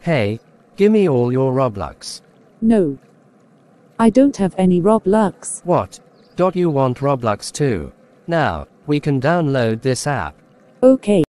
Hey, give me all your Robux. No. I don't have any Robux. What? Dot you want Robux too? Now, we can download this app. Okay.